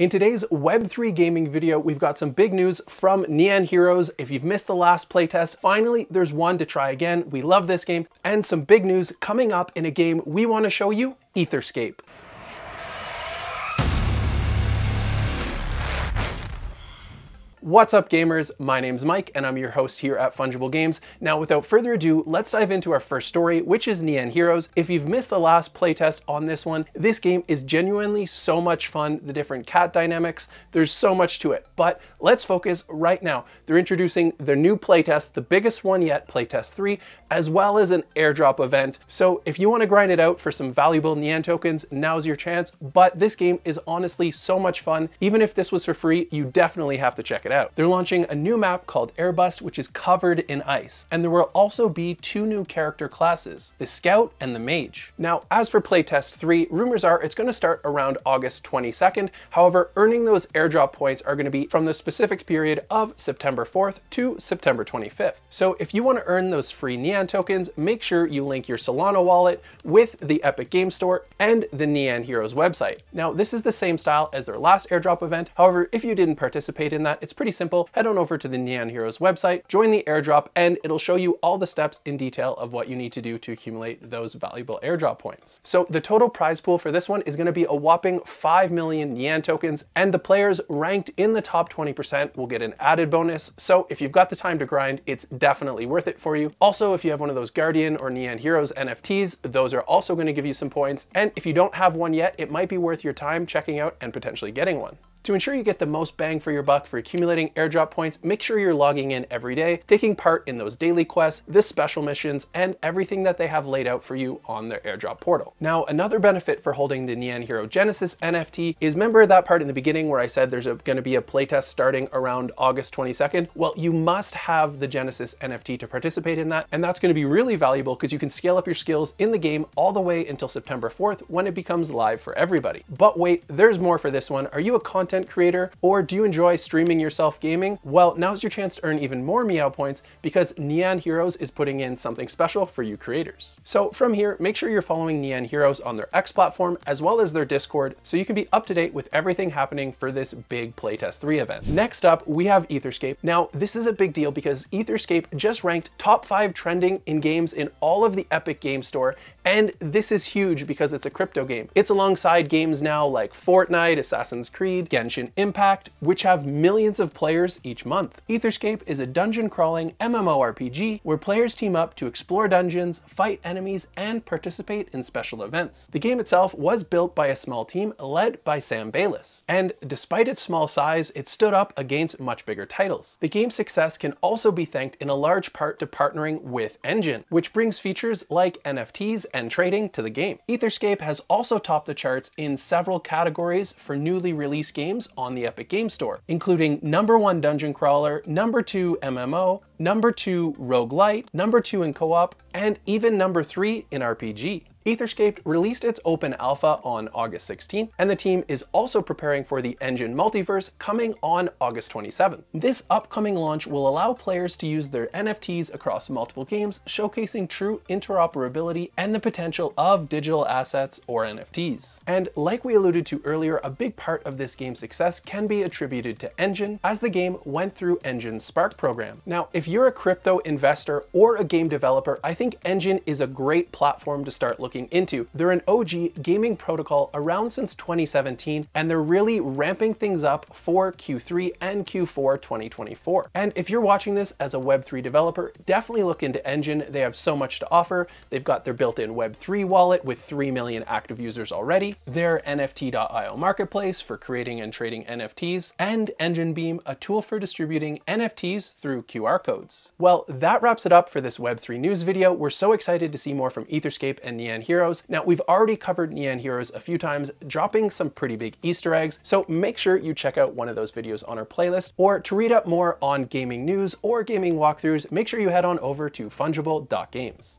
In today's Web3 gaming video, we've got some big news from Nyan Heroes. If you've missed the last playtest, finally there's one to try again. We love this game and some big news coming up in a game we want to show you, Etherscape. What's up gamers? My name's Mike and I'm your host here at Funjible Games. Now without further ado, let's dive into our first story, which is Nyan Heroes. If you've missed the last playtest on this one, this game is genuinely so much fun, the different cat dynamics, there's so much to it. But let's focus right now. They're introducing their new playtest, the biggest one yet, playtest 3, as well as an airdrop event. So if you want to grind it out for some valuable Nyan tokens, now's your chance. But this game is honestly so much fun. Even if this was for free, you definitely have to check it it out. They're launching a new map called Airbust, which is covered in ice. And there will also be two new character classes, the Scout and the Mage. Now, as for playtest 3, rumors are it's going to start around August 22nd. However, earning those airdrop points are going to be from the specific period of September 4th to September 25th. So if you want to earn those free Nyan tokens, make sure you link your Solana wallet with the Epic Game Store and the Nyan Heroes website. Now, this is the same style as their last airdrop event. However, if you didn't participate in that, it's pretty simple. Head on over to the Nyan Heroes website, join the airdrop, and it'll show you all the steps in detail of what you need to do to accumulate those valuable airdrop points. So the total prize pool for this one is gonna be a whopping 5 million Nyan tokens, and the players ranked in the top 20% will get an added bonus. So if you've got the time to grind, it's definitely worth it for you. Also, if you have one of those Guardian or Nyan Heroes NFTs, those are also gonna give you some points. And if you don't have one yet, it might be worth your time checking out and potentially getting one. To ensure you get the most bang for your buck for accumulating airdrop points, make sure you're logging in every day, taking part in those daily quests, this special missions, and everything that they have laid out for you on their airdrop portal. Now, another benefit for holding the Nyan Hero Genesis NFT is remember that part in the beginning where I said there's going to be a playtest starting around August 22nd? Well, you must have the Genesis NFT to participate in that, and that's going to be really valuable because you can scale up your skills in the game all the way until September 4th when it becomes live for everybody. But wait, there's more for this one. Are you a content content creator, or do you enjoy streaming yourself gaming? Well, now's your chance to earn even more Meow points because Nyan Heroes is putting in something special for you creators. So from here, make sure you're following Nyan Heroes on their X platform as well as their Discord so you can be up to date with everything happening for this big Playtest 3 event. Next up, we have Etherscape. Now, this is a big deal because Etherscape just ranked top 5 trending in games in all of the Epic Game Store, and this is huge because it's a crypto game. It's alongside games now like Fortnite, Assassin's Creed, Genshin Impact, which have millions of players each month. Etherscape is a dungeon crawling MMORPG where players team up to explore dungeons, fight enemies, and participate in special events. The game itself was built by a small team led by Sam Bayless, and despite its small size, it stood up against much bigger titles. The game's success can also be thanked in a large part to partnering with Enjin, which brings features like NFTs and trading to the game. Etherscape has also topped the charts in several categories for newly released games games on the Epic Game Store, including number one dungeon crawler, number two MMO, number two roguelite, number two in co-op, and even number three in RPG. Etherscape released its open alpha on August 16th, and the team is also preparing for the Enjin Multiverse coming on August 27th. This upcoming launch will allow players to use their NFTs across multiple games, showcasing true interoperability and the potential of digital assets or NFTs. And like we alluded to earlier, a big part of this game's success can be attributed to Enjin, as the game went through Enjin's Spark program. Now, if you're a crypto investor or a game developer, I think Enjin is a great platform to start looking into. They're an OG gaming protocol around since 2017, and they're really ramping things up for Q3 and Q4 2024. And if you're watching this as a Web3 developer, definitely look into Enjin. They have so much to offer. They've got their built-in Web3 wallet with 3 million active users already, their NFT.io marketplace for creating and trading NFTs, and Enjin Beam, a tool for distributing NFTs through QR codes. Well, that wraps it up for this Web3 news video. We're so excited to see more from Etherscape and Nyan Heroes. Now, we've already covered Nyan Heroes a few times, dropping some pretty big Easter eggs, so make sure you check out one of those videos on our playlist, or to read up more on gaming news or gaming walkthroughs, make sure you head on over to funjible.games.